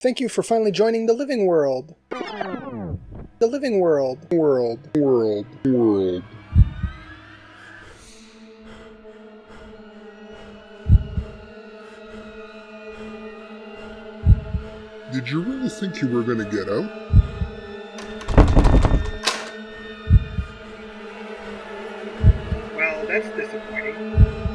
Thank you for finally joining the living world. The living world. World, world, world. Did you really think you were gonna get out? Well, that's disappointing.